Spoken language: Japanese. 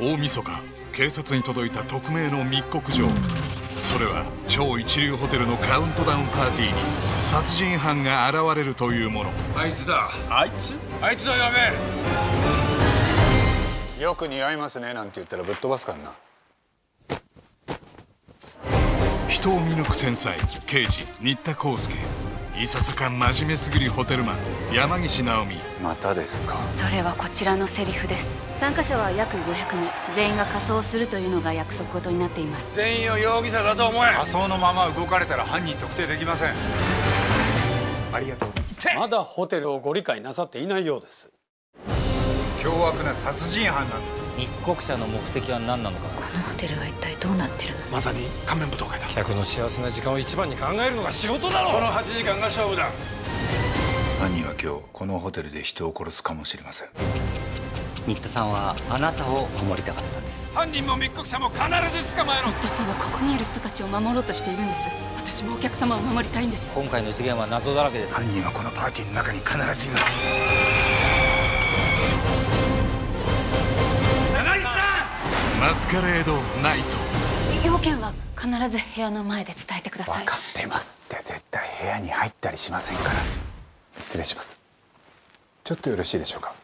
大晦日警察に届いた匿名の密告状。それは超一流ホテルのカウントダウンパーティーに殺人犯が現れるというもの。あいつだ。あいつ？あいつはやべよく似合いますねなんて言ったらぶっ飛ばすからな。人を見抜く天才刑事新田康介いささか真面目すぎるホテルマン山岸直美。またですか。それはこちらのセリフです。参加者は約500名全員が仮装するというのが約束事になっています。全員を容疑者だと思え。仮想のまま動かれたら犯人特定できません。ありがとう。まだホテルをご理解なさっていないようです。凶悪な殺人犯なんです。密告者の目的は何なのか。このホテルは一体どうなってまさに仮面舞踏会だ。客の幸せな時間を一番に考えるのが仕事だろこの8時間が勝負だ。犯人は今日このホテルで人を殺すかもしれません。新田さんはあなたを守りたかったんです。犯人も密告者も必ず捕まえろ。新田さんはここにいる人たちを守ろうとしているんです。私もお客様を守りたいんです。今回の事件は謎だらけです。犯人はこのパーティーの中に必ずいます。マスカレードナイト要件は必ず部屋の前で伝えてください。分かってますって絶対部屋に入ったりしませんから。失礼します。ちょっとよろしいでしょうか？